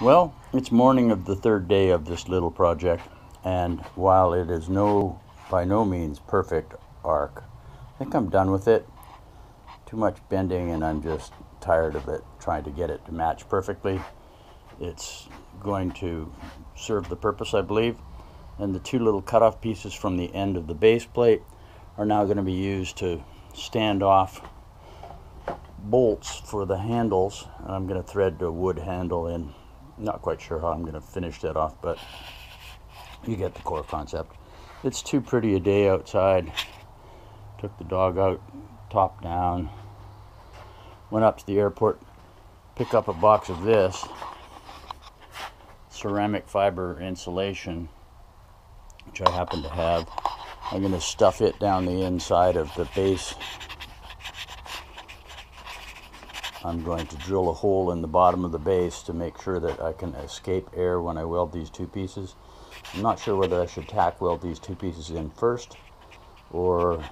Well, it's morning of the third day of this little project, and while it is no by no means perfect arc, I think I'm done with it. Too much bending, and I'm just tired of it trying to get it to match perfectly. It's going to serve the purpose, I believe. And the two little cutoff pieces from the end of the base plate are now going to be used to stand off bolts for the handles. And I'm going to thread a wood handle in. Not quite sure how I'm going to finish that off, but you get the core concept. It's too pretty a day outside. Took the dog out, top down. Went up to the airport, pick up a box of this ceramic fiber insulation, which I happen to have. I'm going to stuff it down the inside of the base. I'm going to drill a hole in the bottom of the base to make sure that I can escape air when I weld these two pieces. I'm not sure whether I should tack weld these two pieces in first or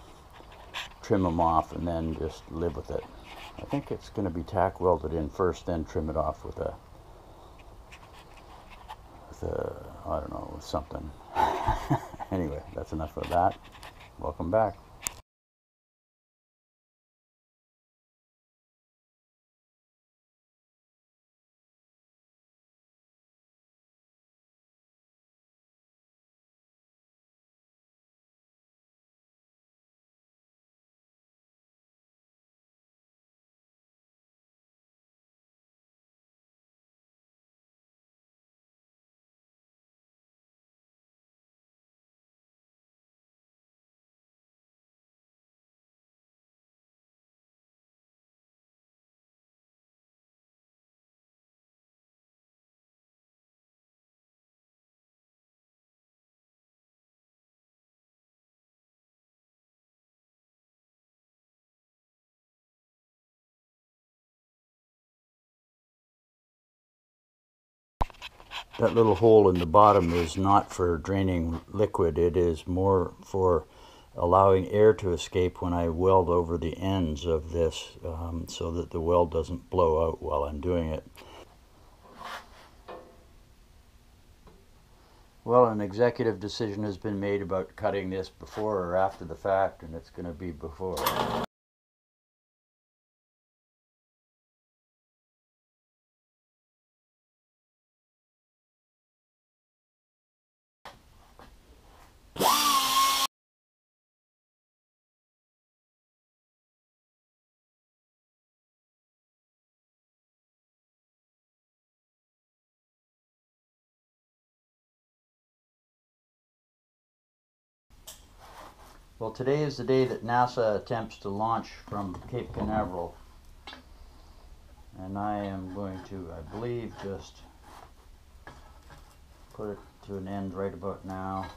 trim them off and then just live with it. I think it's going to be tack welded in first, then trim it off with a with a, I don't know, something. anyway, that's enough of that. Welcome back. That little hole in the bottom is not for draining liquid. It is more for allowing air to escape when I weld over the ends of this um, so that the weld doesn't blow out while I'm doing it. Well, an executive decision has been made about cutting this before or after the fact, and it's going to be before. Well, today is the day that NASA attempts to launch from Cape Canaveral. And I am going to, I believe, just put it to an end right about now.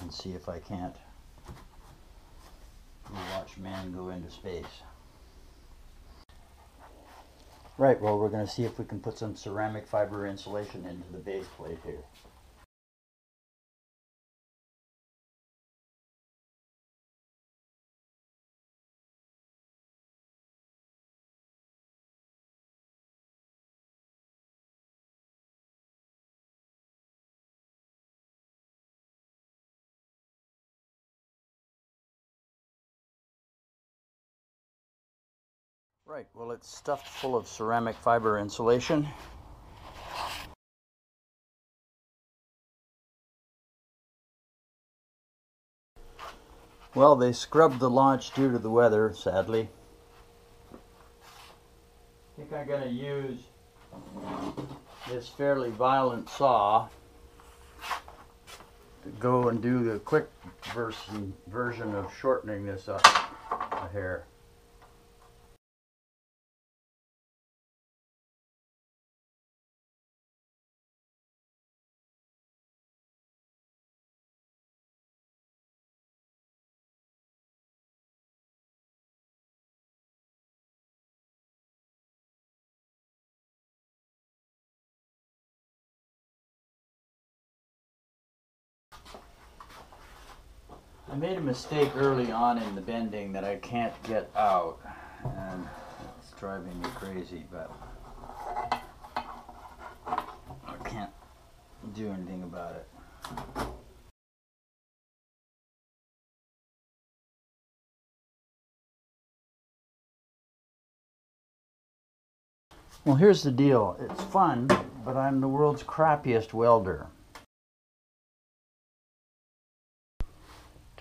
And see if I can't watch man go into space. Right, well we're going to see if we can put some ceramic fiber insulation into the base plate here. Right, well it's stuffed full of ceramic fiber insulation. Well, they scrubbed the launch due to the weather, sadly. I think I'm going to use this fairly violent saw to go and do the quick version, version of shortening this up a hair. I made a mistake early on in the bending that I can't get out. And it's driving me crazy, but I can't do anything about it. Well, here's the deal. It's fun, but I'm the world's crappiest welder.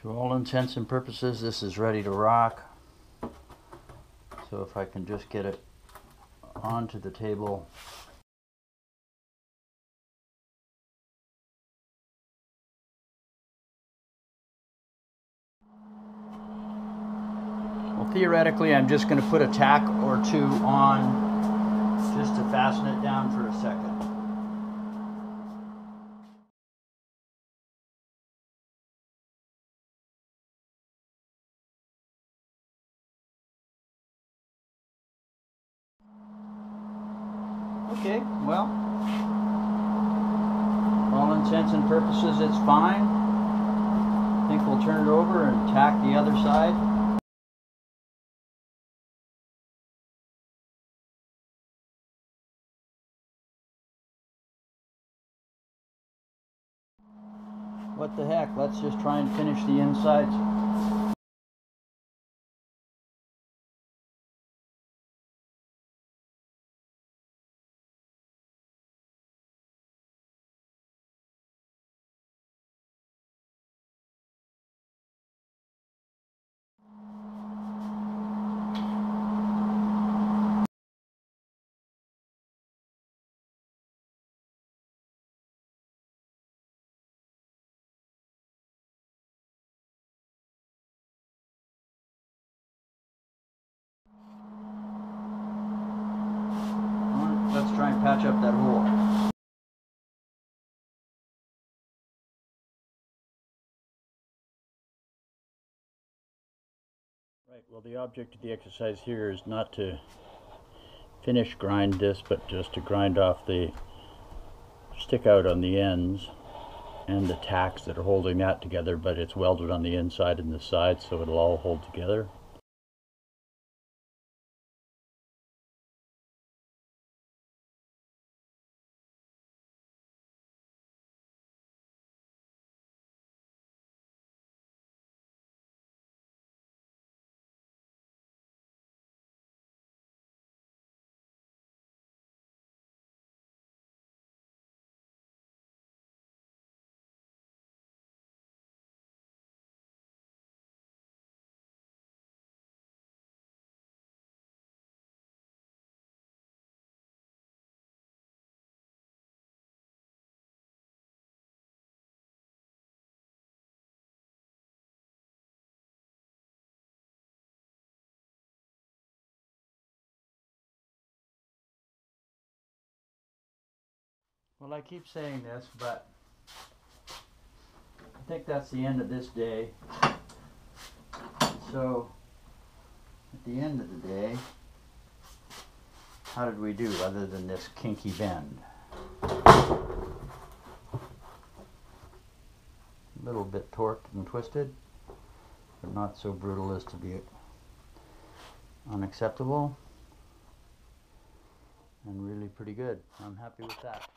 To all intents and purposes, this is ready to rock. So if I can just get it onto the table. Well, theoretically, I'm just going to put a tack or two on just to fasten it down for a second. Well, all intents and purposes, it's fine. I think we'll turn it over and tack the other side. What the heck, let's just try and finish the insides. Patch up that hole. Right, well the object of the exercise here is not to finish grind this, but just to grind off the stick out on the ends and the tacks that are holding that together, but it's welded on the inside and the side so it'll all hold together. Well, I keep saying this, but I think that's the end of this day. So, at the end of the day, how did we do other than this kinky bend? A little bit torqued and twisted, but not so brutal as to be unacceptable and really pretty good. I'm happy with that.